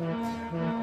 Mm-hmm.